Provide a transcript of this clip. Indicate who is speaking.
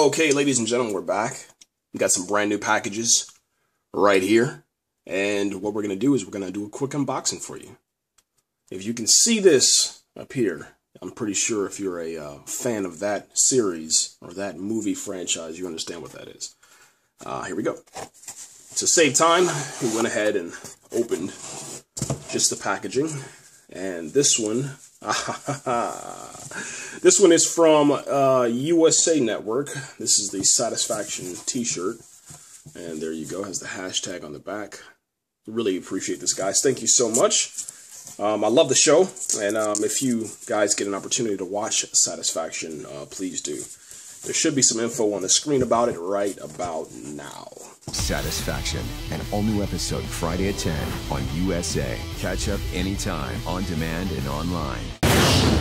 Speaker 1: Okay, ladies and gentlemen, we're back. We got some brand new packages right here. And what we're going to do is we're going to do a quick unboxing for you. If you can see this up here, I'm pretty sure if you're a uh, fan of that series or that movie franchise, you understand what that is. Uh, here we go. To save time, we went ahead and opened just the packaging. And this one, this one is from uh, USA Network. This is the Satisfaction t-shirt. And there you go, has the hashtag on the back. Really appreciate this, guys. Thank you so much. Um, I love the show, and um, if you guys get an opportunity to watch Satisfaction, uh, please do. There should be some info on the screen about it right about now.
Speaker 2: Satisfaction, an all new episode Friday at 10 on USA. Catch up anytime, on demand, and online.